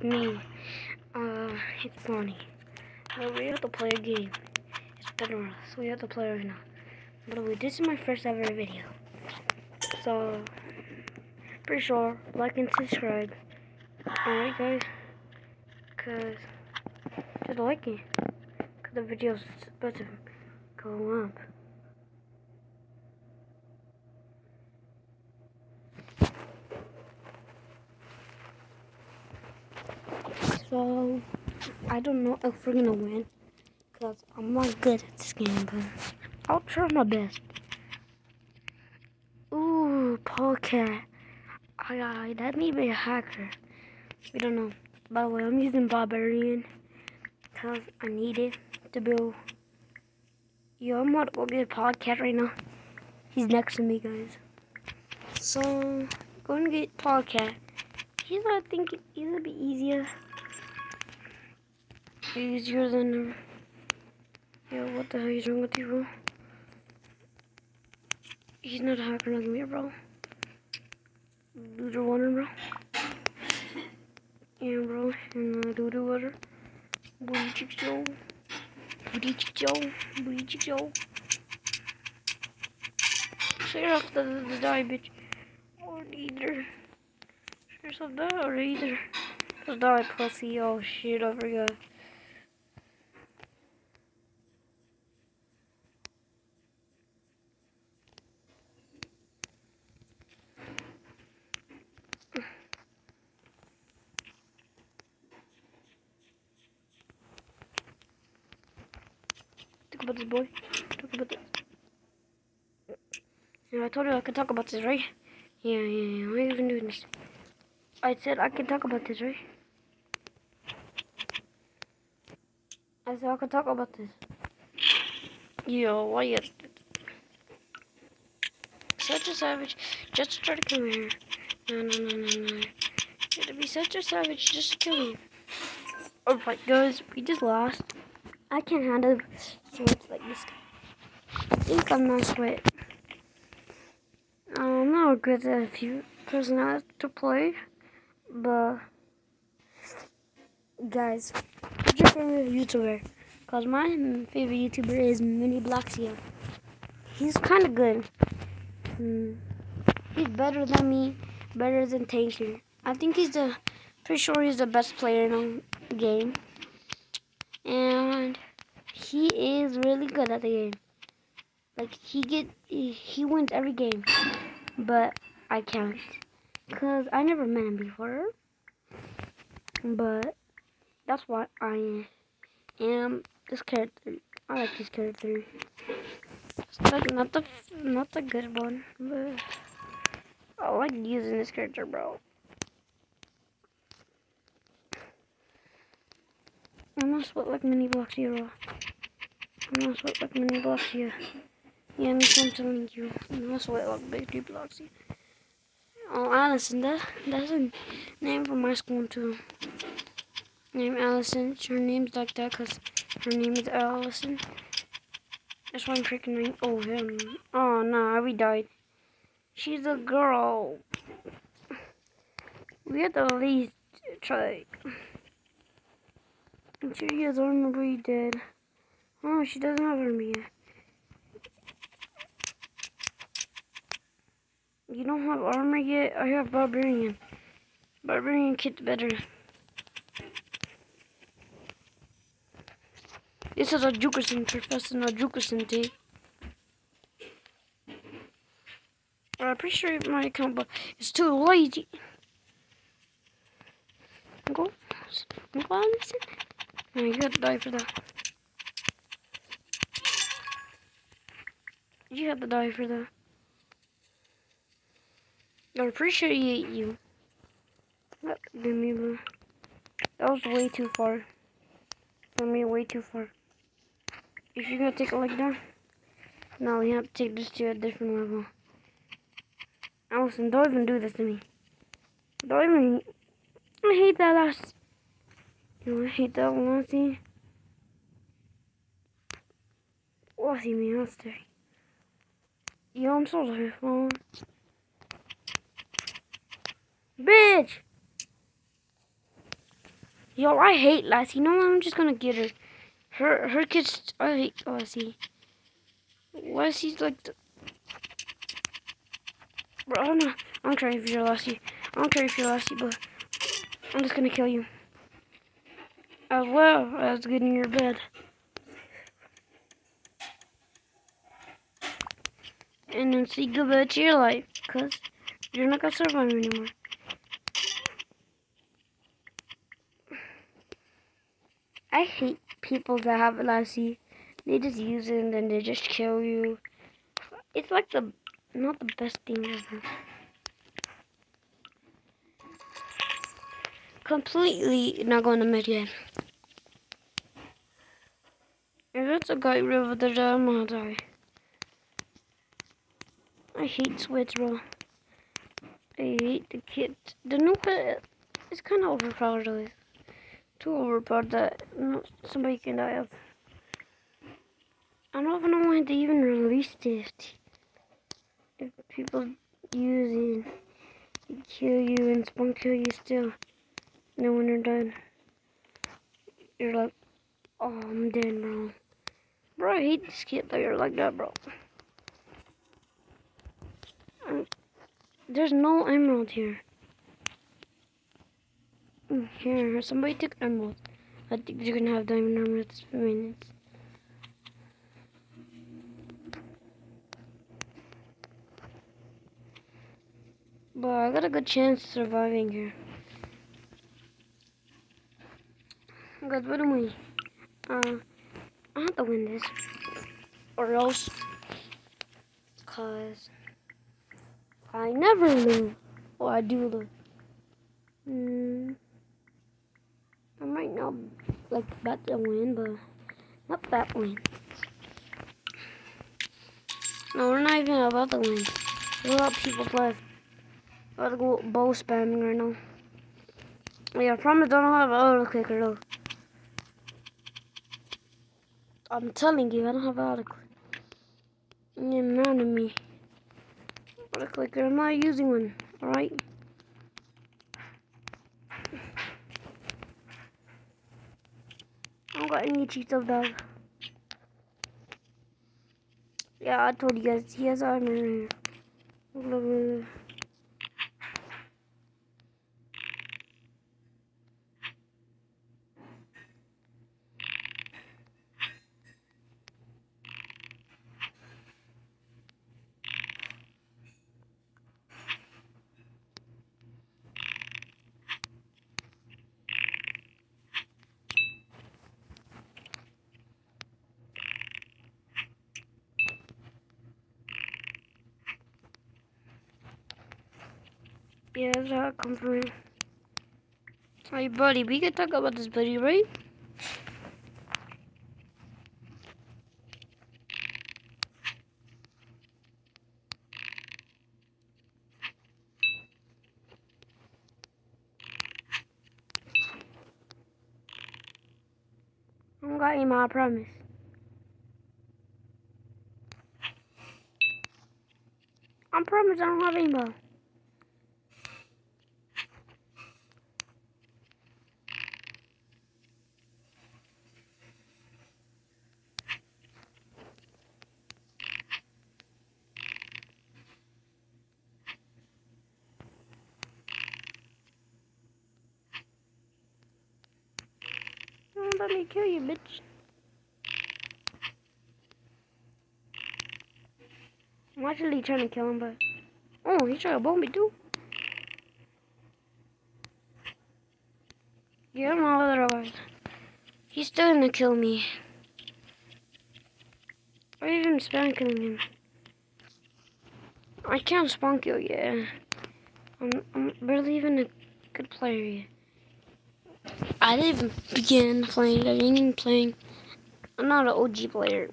it's me. Uh, it's Bonnie. Well, we have to play a game. It's better, so we have to play right now. By the way, this is my first ever video. So, pretty sure, like and subscribe. Alright, guys? Because, just like it. Because the video's about to go up. So, I don't know if we're gonna win. Because I'm not good at this game, but I'll try my best. Ooh, Polecat. I, I, that may be a hacker. We don't know. By the way, I'm using Barbarian. Because I need it to build. Yo, I'm about to go get Polecat right now. He's next to me, guys. So, going to get Polecat. He's, I think, he's a bit easier easier than. Yo, what the hell is wrong with you, bro? He's not a hacker like me, bro. Looter water, bro. Yeah, bro. And uh, looter water. Booty chick Joe. Booty chick Joe. Booty chick Joe. Share off the, the, the die, bitch. Or either. Share yourself die or either. Just die, pussy. Oh shit, I forgot. About this, boy. Talk about this. I told you I could talk about this, right? Yeah, yeah, yeah. Why are you even doing this? I said I can talk about this, right? I said I could talk about this. Yo, why you such a savage just to try to kill me No, no, no, no, no. You to be such a savage just to kill me. Alright, guys, we just lost. I can't handle like this. I think I'm not sweat. I'm not good at a few personalities to play, but guys, who's your favorite YouTuber? Cause my favorite YouTuber is Mini Bloxia. He's kind of good. Hmm. He's better than me, better than Tanker. I think he's the, pretty sure he's the best player in the game and he is really good at the game. Like he get he wins every game, but I can't, cause I never met him before. But that's why I am this character. I like this character. Like not the not the good one, but I like using this character, bro. I'm not sweat like Mini Bloxia. I'm not like Mini Bloxia. Yeah, I'm telling you. I'm not like big deep blocks here. Oh, Allison, that, that's a name from my school too. Name Allison. Her name's like that because her name is Allison. That's why I'm freaking Oh, him. Oh, no, we died. She's a girl. We to at least try. She has armor dead. Oh, she doesn't have armor yet. You don't have armor yet? I have barbarian. Barbarian kit's better. This is a Jukerson, Professor Jukerson tea. I'm pretty sure my account, but it's too lazy. Go. Go on, listen. You have to die for that. You have to die for that. I appreciate you. That, that was way too far. For me, way too far. If you're gonna take it like that, no, we have to take this to a different level. Allison, don't even do this to me. Don't even. I hate that last. You I hate that one, see? Oh, see so sorry, phone. Bitch! Yo, I hate Lassy. No, I'm just gonna get her. Her her kids. I hate Lassy. Lassy's like the. Bro, I don't know. I don't care if you're Lassy. I don't care if you're Lassy, but I'm just gonna kill you. As well as getting your bed. And then say goodbye to your life, because you're not gonna survive anymore. I hate people that have a Lassy. They just use it and then they just kill you. It's like the not the best thing ever. Completely not going to mid yet. If it's a guy over there, I'm gonna die. I hate bro. I hate the kid. The new kid is kind of overpowered, though too overpowered that somebody can die of. I don't even know when they even released it. If people use it, kill you and spawn kill you still. And then when you're done, you're like, oh, I'm dead, bro. Bro, I hate this kid that you're like that, bro. There's no emerald here. Here, somebody took emerald. I think you're gonna have diamond emeralds for minutes. But I got a good chance of surviving here. Guys, what do we? Uh, I have to win this. Or else. Cause I never lose. Well, I do lose. Hmm. I might not like about to win, but not that win. No, we're not even about to win. Of people left. I'm about to go bow spamming right now. Yeah, I promise I don't have an auto clicker though. I'm telling you, I don't have an auto clicker. You're mad at me. Auto clicker, I'm not using one, alright? I don't got any cheats of dog. Yeah, I told you guys, he has armor. Yeah, come from. Hey, buddy, we can talk about this buddy, right? I'm got him, I promise. I promise I don't have rainbow. let me kill you, bitch. I'm actually trying to kill him, but... Oh, he's trying to bomb me, too. Yeah, I'm all otherwise. He's still gonna kill me. Or even spawn killing him. I can't spawn kill yet. I'm, I'm barely even a good player yet. I didn't even begin playing. I didn't even playing. I'm not an OG player.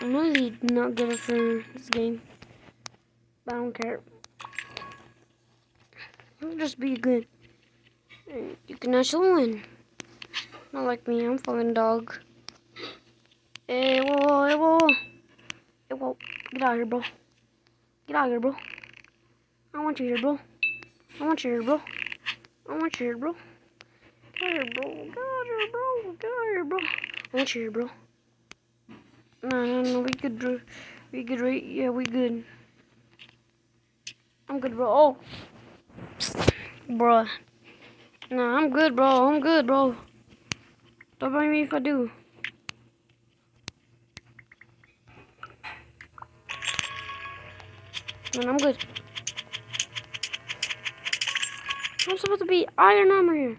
I'm really not good for this game. But I don't care. I'll just be good. You can actually win. Not like me, I'm fucking dog. Hey, whoa, hey, whoa. Hey, whoa. Get out of here, bro. Get out of here, bro. I want you here, bro. I want you here, bro. I want you here, bro. Get here, bro. Get here, bro. Get here, bro. I want you here, bro. No, no, no. We good. We good, right? Yeah, we good. I'm good, bro. Oh. Bruh. Nah, I'm good, bro. I'm good, bro. Don't blame me if I do. Man, I'm good. I'm supposed to be iron armor here.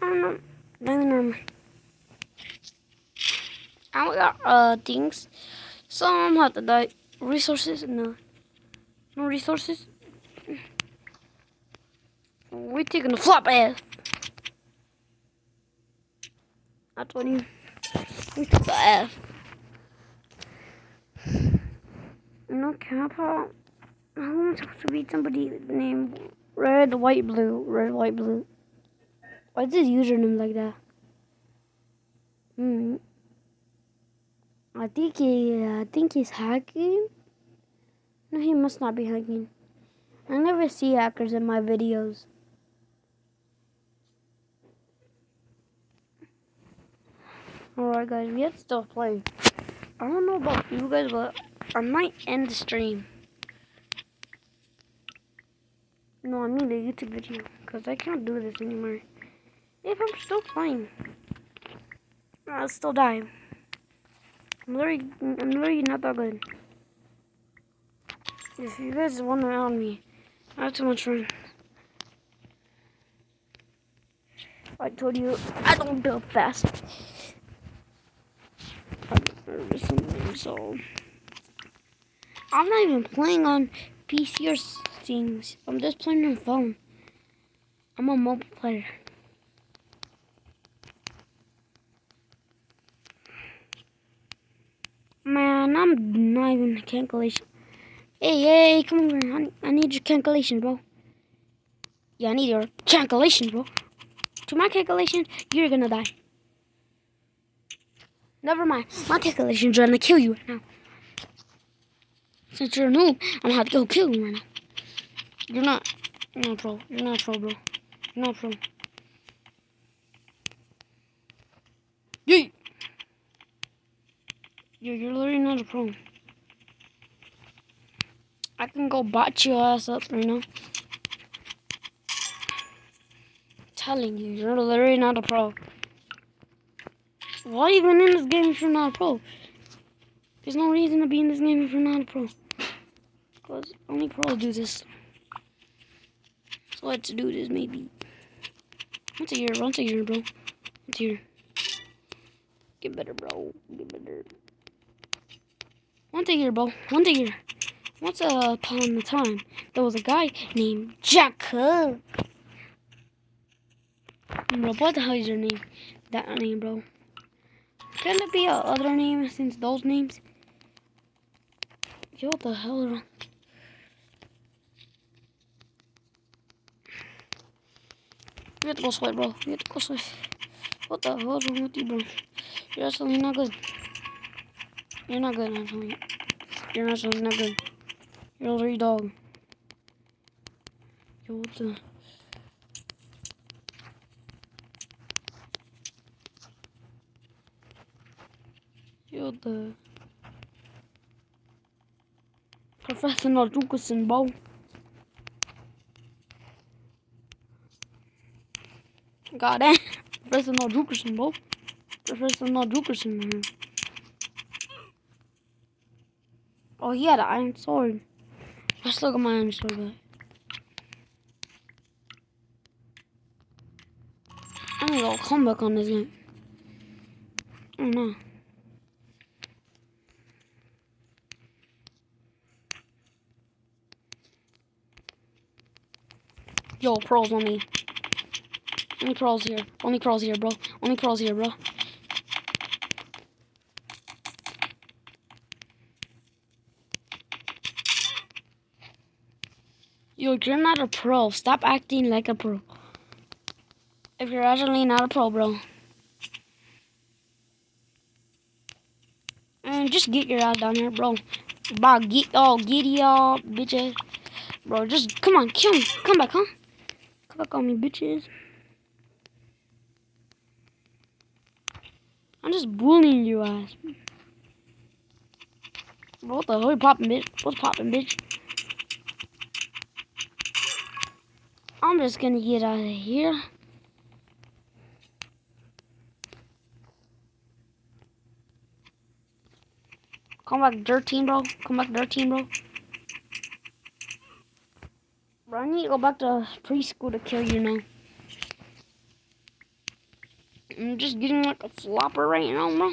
Iron armor. Diamond armor. I only got uh things. So I'm gonna have to die. Resources? No. No resources? We're taking a flop ass. I told you. We took the ass. No cap out. I'm supposed to be somebody named Red, White, Blue. Red, White, Blue. Why's his username like that? Hmm. I think he, I think he's hacking. No, he must not be hacking. I never see hackers in my videos. Alright guys, we have to still play. I don't know about you guys, but I might end the stream. No, I mean the YouTube video. Because I can't do this anymore. If I'm still playing. I'll still die. I'm literally, I'm literally not that good. If you guys want to on me, I have too much fun. I told you, I don't build fast. So, I'm not even playing on PC or things. I'm just playing on phone. I'm a mobile player. Man, I'm not even a calculation. Hey, hey, come over. I, I need your calculation, bro. Yeah, I need your calculation, bro. To my calculation, you're gonna die. Never mind. My calculation's gonna kill you right now. Since you're a noob, I'm gonna have to go kill you right now. You're not. You're not pro. You're not pro, bro. You're not pro. Yeet! Yo, you're literally not a pro. I can go bot your ass up right now. telling you, you're literally not a pro. Why even in this game if you're not a pro? There's no reason to be in this game if you're not a pro. Because only pros do this. Let's do this maybe. Once a year, once a year, bro. Once a year. Get better, bro. Get better. Once a year, bro. Once a year. Once upon a time, there was a guy named Jack Bro, what the hell is your name? That name, bro. Can it be a other name since those names? Yo, what the hell? You have to go sweat, bro. You have to go sweat. What the hell is wrong with you, bro? You're not good. You're not good, you. You're not good. You're a little dog. Yo, what the... Yo, the... Professional Jukusin bro. God damn. Professional Jukusin bro. Professional Jukusin man. Oh, he had an iron sword. Let's look at my iron sword back. I'm gonna go come back on this game. Oh no. Yo, pros on me. Only pros here. Only pros here, bro. Only pros here, bro. Yo, you're not a pro. Stop acting like a pro. If you're actually not a pro, bro. And just get your ass down here, bro. Bro, get all giddy all bitches. Bro, just come on, kill me. Come back, huh? Fuck on me, bitches. I'm just bullying you ass. What the hell? You popping, bitch? What's popping, bitch? I'm just gonna get out of here. Come back, dirt team, bro. Come back, dirt team, bro. Bro, I need to go back to preschool to kill you now. Just getting like a flopper right now, bro.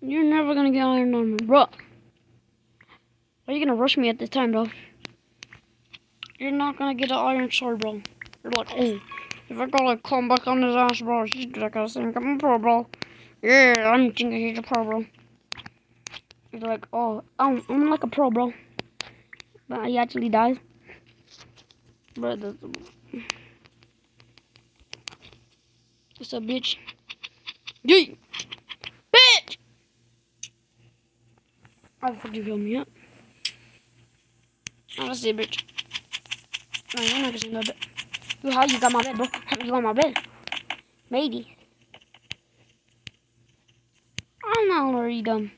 You're never gonna get iron armor, bro. Why are you gonna rush me at this time, bro? You're not gonna get an iron sword, bro. You're like, oh, if I gotta come back on his ass, bro, he's gonna think I'm a pro, bro. Yeah, I'm thinking he's a pro, bro. He's like, oh, I'm, I'm like a pro, bro. But he actually dies. Bro, that's... What's up, bitch? Yee! Bitch! How the fuck you kill me up? Oh, that's it, bitch. No, you're not gonna see no bed. How you got my bed, bro? How you got my bed? Maybe. I'm not already dumb.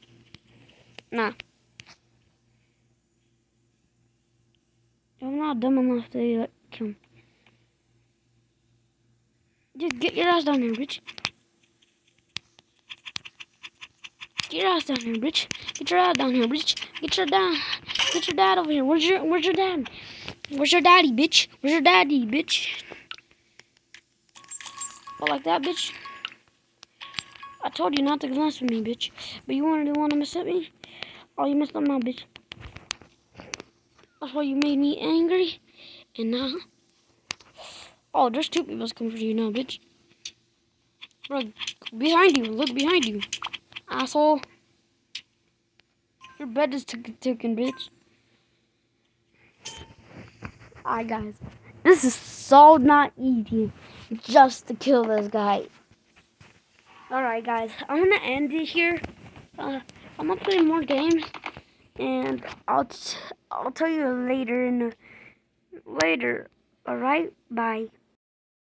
Nah. I'm not dumb enough to like, kill him. Just get your ass down here, bitch. Get your ass down here, bitch. Get your ass down here, bitch. Get your dad. Get your dad over here. Where's your Where's your dad? Where's your daddy, bitch? Where's your daddy, bitch? Oh, like that, bitch. I told you not to glance with me, bitch. But you wanted to want to mess up me? Oh, you messed up now, bitch. That's why you made me angry. And now Oh, there's two people coming for you now, bitch. Bro, behind you. Look behind you. Asshole. Your bed is taken, bitch. Alright, guys. This is so not easy just to kill this guy. Alright, guys. I'm going to end it here. Uh, I'm going to play more games. And I'll, t I'll tell you later in the, later. Alright? Bye.